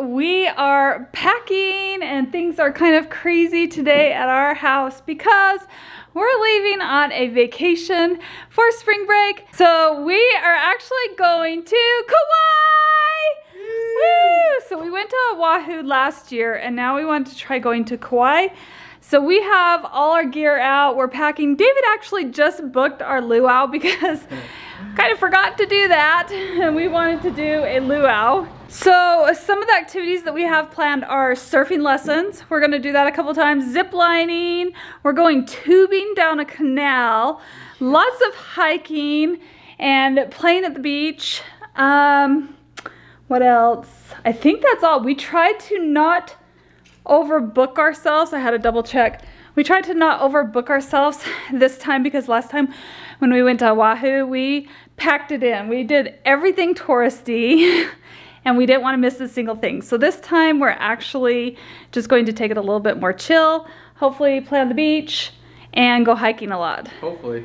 We are packing and things are kind of crazy today at our house because we're leaving on a vacation for spring break. So we are actually going to Kauai! Woo! So we went to Oahu last year and now we want to try going to Kauai. So we have all our gear out. We're packing. David actually just booked our luau because kind of forgot to do that and we wanted to do a luau. So some of the activities that we have planned are surfing lessons. We're gonna do that a couple times. Zip lining. We're going tubing down a canal. Lots of hiking and playing at the beach. Um, what else? I think that's all. We tried to not overbook ourselves. I had to double check. We tried to not overbook ourselves this time because last time when we went to Oahu, we packed it in. We did everything touristy and we didn't want to miss a single thing. So this time we're actually just going to take it a little bit more chill, hopefully play on the beach and go hiking a lot. Hopefully.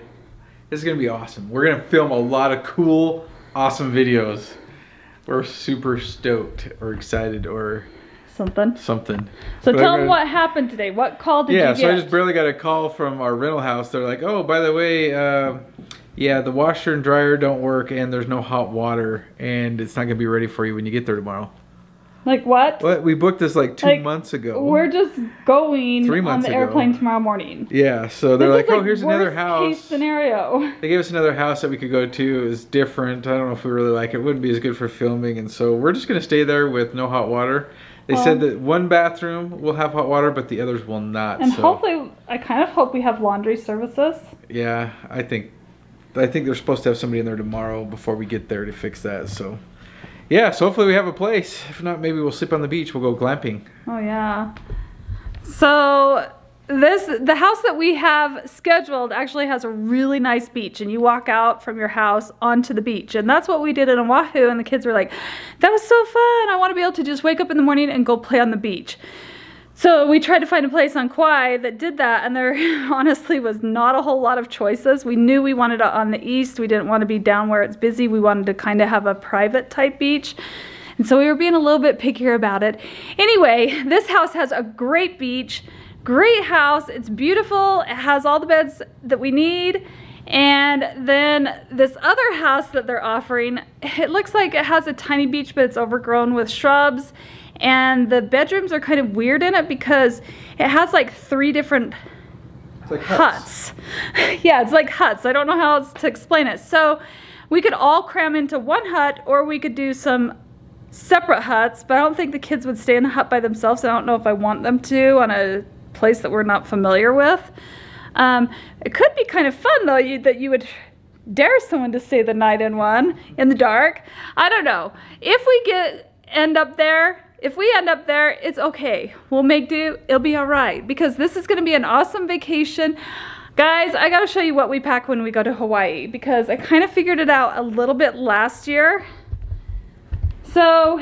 This is going to be awesome. We're going to film a lot of cool, awesome videos. We're super stoked or excited or Something. something. So But tell them what happened today. What call did you? Yeah, so? I just barely got a call from our rental house. They're like, "Oh, by the way, uh, yeah, the washer and dryer don't work, and there's no hot water, and it's not gonna be ready for you when you get there tomorrow." like what? But we booked this like two Like, months ago. We're just going Three months on the ago. airplane tomorrow morning. yeah, so they're This like, "Oh, here's another house." Case scenario. They gave us another house that we could go to. It was different. I don't know if we really like it. It wouldn't be as good for filming, and so we're just gonna stay there with no hot water. They said that one bathroom will have hot water, but the others will not. And so hopefully, I kind of hope we have laundry services. yeah, I think I think they're supposed to have somebody in there tomorrow before we get there to fix that. So yeah, so hopefully we have a place. If not, maybe we'll sleep on the beach. We'll go glamping. Oh yeah. So this the house that we have scheduled actually has a really nice beach and you walk out from your house onto the beach. And that's what we did in Oahu and the kids were like that was so fun. I want to be able to just wake up in the morning and go play on the beach. So we tried to find a place on Kauai that did that and there honestly was not a whole lot of choices. We knew we wanted it on the east. We didn't want to be down where it's busy. We wanted to kind of have a private type beach. And so we were being a little bit pickier about it. Anyway, this house has a great beach, great house. It's beautiful. It has all the beds that we need. And then this other house that they're offering, it looks like it has a tiny beach, but it's overgrown with shrubs. And the bedrooms are kind of weird in it because it has like three different It's like huts. yeah, it's like huts. I don't know how else to explain it. So we could all cram into one hut or we could do some separate huts, but I don't think the kids would stay in a hut by themselves. I don't know if I want them to on a place that we're not familiar with. Um, it could be kind of fun though you, that you would dare someone to stay the night in one in the dark. I don't know. If we get end up there, if we end up there, it's okay. We'll make do. It'll be all right because this is going to be an awesome vacation. Guys, I got to show you what we pack when we go to Hawaii because I kind of figured it out a little bit last year. So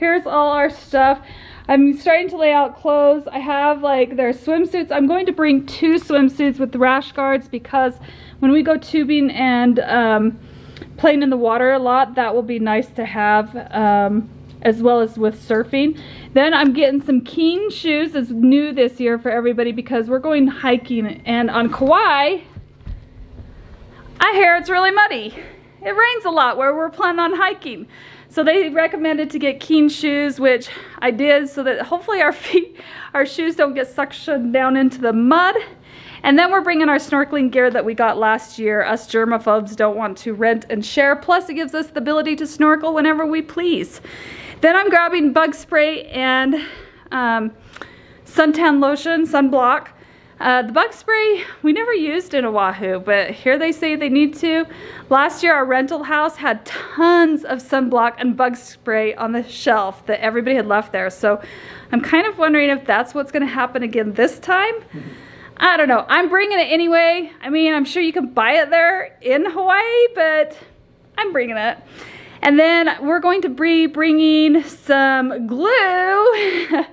here's all our stuff. I'm starting to lay out clothes. I have like their swimsuits. I'm going to bring two swimsuits with rash guards because when we go tubing and um, playing in the water a lot, that will be nice to have um, as well as with surfing. Then I'm getting some Keen shoes. It's new this year for everybody because we're going hiking and on Kauai, I hear it's really muddy. It rains a lot where we're planning on hiking. So they recommended to get Keen shoes, which I did so that hopefully our feet, our shoes don't get suctioned down into the mud. And then we're bringing our snorkeling gear that we got last year. Us germaphobes don't want to rent and share. Plus it gives us the ability to snorkel whenever we please. Then I'm grabbing bug spray and um, suntan lotion, sunblock. Uh, the bug spray we never used in Oahu, but here they say they need to. Last year our rental house had tons of sunblock and bug spray on the shelf that everybody had left there. So I'm kind of wondering if that's what's gonna happen again this time. I don't know, I'm bringing it anyway. I mean, I'm sure you can buy it there in Hawaii, but I'm bringing it. And then we're going to be bringing some glue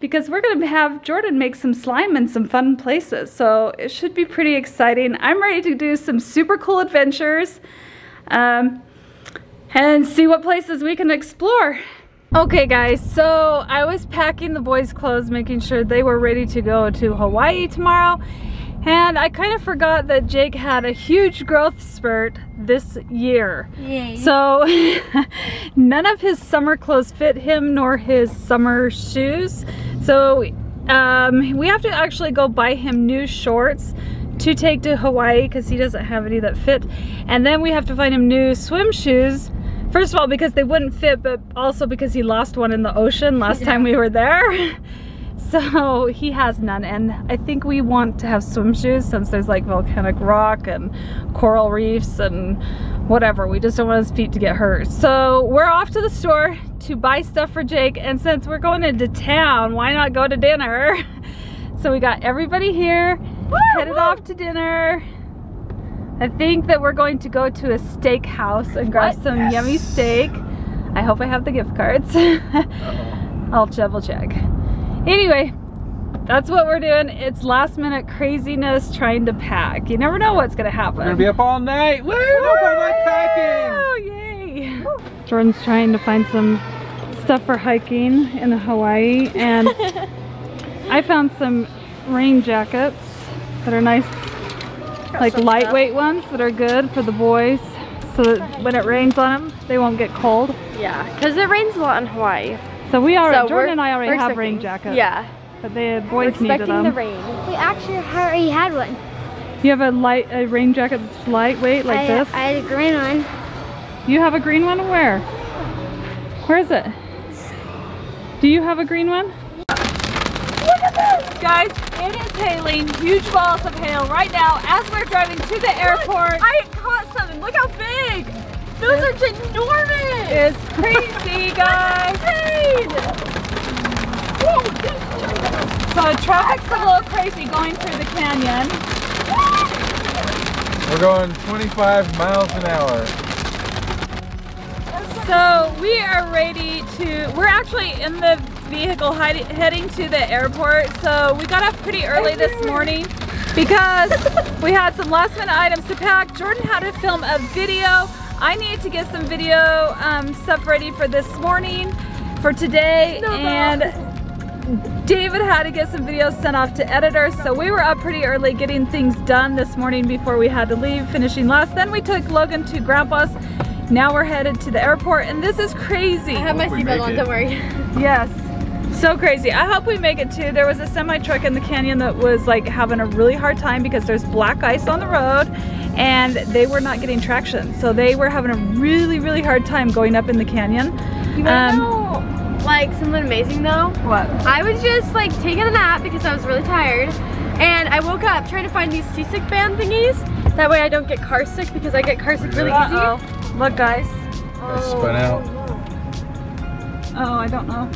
because we're going to have Jordan make some slime in some fun places. So it should be pretty exciting. I'm ready to do some super cool adventures um, and see what places we can explore. Okay guys, so I was packing the boys' clothes, making sure they were ready to go to Hawaii tomorrow. And I kind of forgot that Jake had a huge growth spurt this year. Yay. So none of his summer clothes fit him nor his summer shoes. So um, we have to actually go buy him new shorts to take to Hawaii because he doesn't have any that fit. And then we have to find him new swim shoes. First of all, because they wouldn't fit, but also because he lost one in the ocean last time we were there. So he has none and I think we want to have swim shoes since there's like volcanic rock and coral reefs and whatever. We just don't want his feet to get hurt. So we're off to the store to buy stuff for Jake and since we're going into town, why not go to dinner? So we got everybody here, headed off to dinner. I think that we're going to go to a steakhouse and grab What? some yummy steak. I hope I have the gift cards. I'll double check. Anyway, that's what we're doing. It's last minute craziness trying to pack. You never know what's gonna happen. We're gonna be up all night. Woo! Up all night packing. Yay! Jordan's trying to find some stuff for hiking in Hawaii and I found some rain jackets that are nice, like some lightweight ones that are good for the boys so that when it rains on them, they won't get cold. Yeah, because it rains a lot in Hawaii. So we already, So Jordan and I already have rain jackets. Yeah, But the we're boys needed expecting them. the rain. We actually already had one. You have a light, a rain jacket that's lightweight like I, this? I had a green one. You have a green one? Where? Where is it? Do you have a green one? Look at this! Guys, it is hailing, huge balls of hail right now as we're driving to the airport. I caught some, look how big! Those are ginormous! It's crazy, guys! So traffic's a little crazy going through the canyon. We're going 25 miles an hour. So we are ready to, we're actually in the vehicle heading to the airport. So we got up pretty early this morning because we had some last minute items to pack. Jordan had to film a video. I need to get some video um, stuff ready for this morning, for today. and David had to get some videos sent off to editors, so we were up pretty early getting things done this morning before we had to leave, finishing last. Then we took Logan to Grandpa's. Now we're headed to the airport, and this is crazy. I have my seatbelt on, don't worry. Yes. So crazy. I hope we make it too. There was a semi truck in the canyon that was like having a really hard time because there's black ice on the road and they were not getting traction. So they were having a really, really hard time going up in the canyon. You wanna um, know, like something amazing though? what? I was just like taking a nap because I was really tired. And I woke up trying to find these seasick band thingies. That way I don't get car sick because I get car sick really easy. Uh-oh. Look guys. I spun out. Oh, oh, I don't know.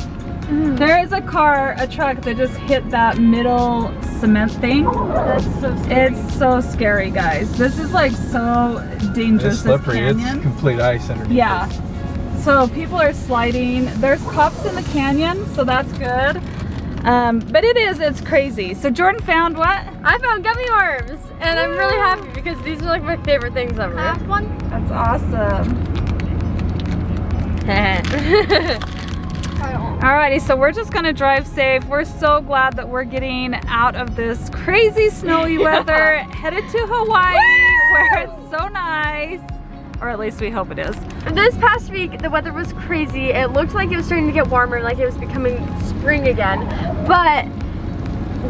There is a car, a truck that just hit that middle cement thing. That's so scary. It's so scary, guys. This is like so dangerous. It's this slippery. It's complete ice underneath. Yeah. us. So people are sliding. There's cops in the canyon, so that's good. Um, but it is, it's crazy. So Jordan found what? I found gummy worms and I'm really happy because these are like my favorite things ever. Have one. That's awesome. Alrighty, so we're just gonna drive safe. We're so glad that we're getting out of this crazy snowy weather, headed to Hawaii, where it's so nice. Or at least we hope it is. This past week, the weather was crazy. It looked like it was starting to get warmer, like it was becoming spring again. But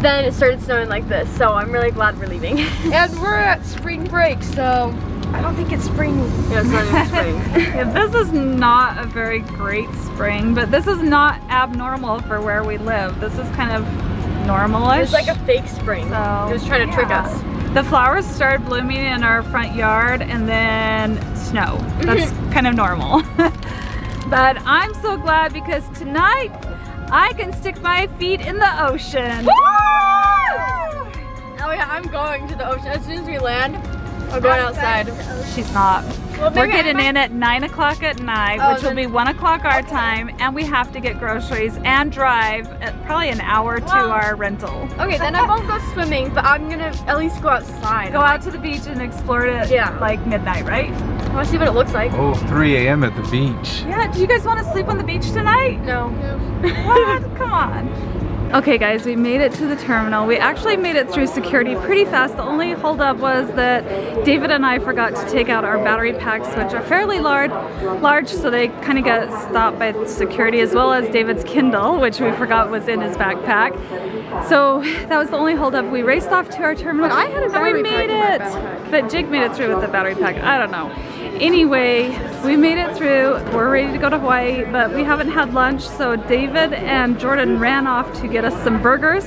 then it started snowing like this, so I'm really glad we're leaving. And we're at spring break, so I don't think it's spring. yeah, it's not even spring. Yeah, this is not a very great spring, but this is not abnormal for where we live. This is kind of normalish. It's like a fake spring. So, it was trying to trick us. The flowers started blooming in our front yard and then snow. That's kind of normal. but I'm so glad because tonight I can stick my feet in the ocean. Oh yeah, I'm going to the ocean. As soon as we land, I'm going outside. She's not. Well, We're getting in at 9 o'clock at night, Oh, which will be 1 o'clock our time, and we have to get groceries and drive at probably an hour to our rental. Okay, then I won't go swimming, but I'm gonna at least go outside. Go out to the beach and explore it Yeah. like midnight, right? I want to see what it looks like. Oh, 3 a.m. at the beach. Yeah, do you guys want to sleep on the beach tonight? No. What? Come on. Okay guys, we made it to the terminal. We actually made it through security pretty fast. The only holdup was that David and I forgot to take out our battery packs, which are fairly large, large so they kind of got stopped by security, as well as David's Kindle, which we forgot was in his backpack. So that was the only holdup. We raced off to our terminal. But I had a and battery we made my it. But Jake made it through with the battery pack. I don't know. Anyway, we made it through. We're ready to go to Hawaii, but we haven't had lunch. So David and Jordan ran off to get us some burgers.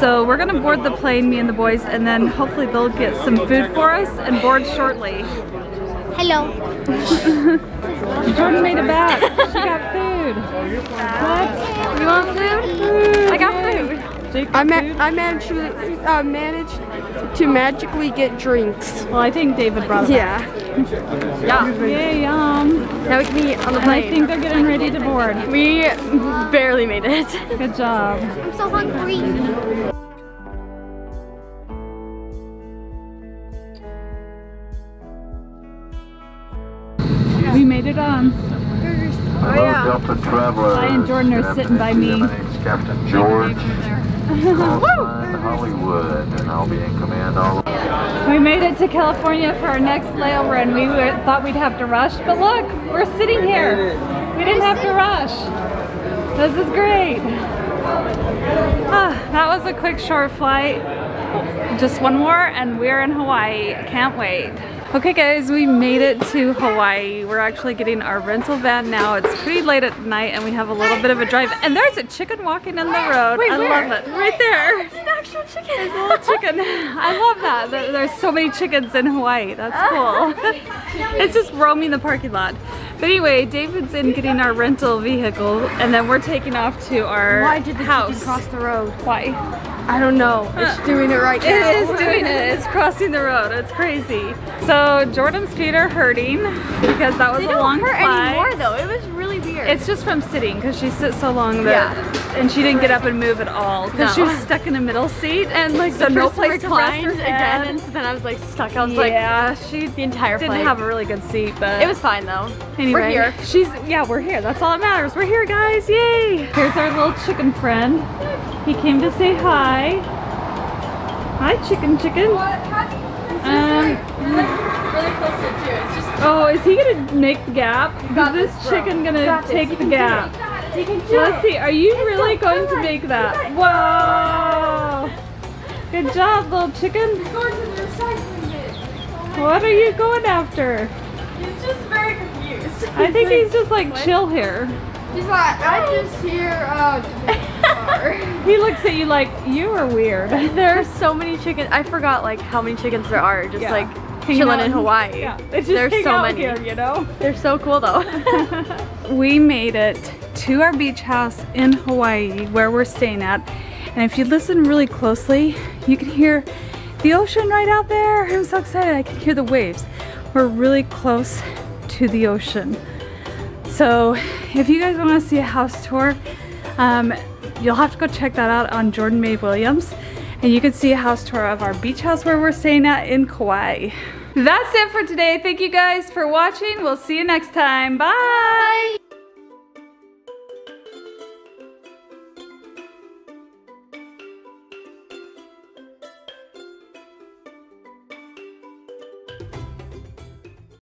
So we're gonna board the plane, me and the boys, and then hopefully they'll get some food for us and board shortly. Hello. Jordan made it back. She got food. What? You want food? I got food. Jake I, got ma? I managed to uh, managed to magically get drinks. Well, I think David brought it Yeah. Yeah. Yay, yum. Now we can eat on the And I think they're getting ready to board. we barely made it. Good job. I'm so hungry. We made it on. Oh, yeah. Delta travelers. I and Jordan are sitting by me. My name's Captain George. Hollywood, and I'll be in command all We made it to California for our next layover and we were, thought we'd have to rush, but look, we're sitting here. We didn't have to rush. This is great. Ah, that was a quick short flight. Just one more and we're in Hawaii. Can't wait. Okay guys, we made it to Hawaii. We're actually getting our rental van now. It's pretty late at night and we have a little bit of a drive. And there's a chicken walking in the road. Wait, I where? love it. Right there. It's an actual chicken. There's a little chicken. I love that. There's so many chickens in Hawaii. That's oh. cool. it's just roaming the parking lot. But anyway, David's in getting our rental vehicle, and then we're taking off to our Why did the house. cross the road? Why? I don't know. It's doing it right now. It is doing it. It's crossing the road. It's crazy. So Jordan's feet are hurting because that was They a long hurt flight. anymore though. It was really weird. It's just from sitting because she sits so long that, Yeah. and she didn't get up and move at all because she was stuck in a middle seat and like the so no place to rest her head. again, and so then I was like stuck. I was like, yeah, she the entire didn't flight. have a really good seat, but It was fine though. anyway. We're here. She's yeah, we're here. That's all that matters. We're here, guys. Yay! Here's our little chicken friend. He came to say hi. Hi, chicken, chicken. Um, really close to it too. It's just oh, is he gonna make the gap? Is this chicken gonna take the gap? Let's see. Are you really going to make that? Wow! Good job, little chicken. What are you going after? he's just very confused. I think he's just like chill here. He's like, I just hear uh, He looks at you like you are weird. There are so many chickens. I forgot like how many chickens there are. Just Yeah. like chilling out in Hawaii. Yeah, There's so many. here, you know. They're so cool though. we made it to our beach house in Hawaii where we're staying at. And if you listen really closely, you can hear the ocean right out there. I'm so excited. I can hear the waves. We're really close to the ocean. So if you guys want to see a house tour, um, you'll have to go check that out on Jordan Mae Williams. And you can see a house tour of our beach house where we're staying at in Kauai. That's it for today. Thank you guys for watching. We'll see you next time. Bye.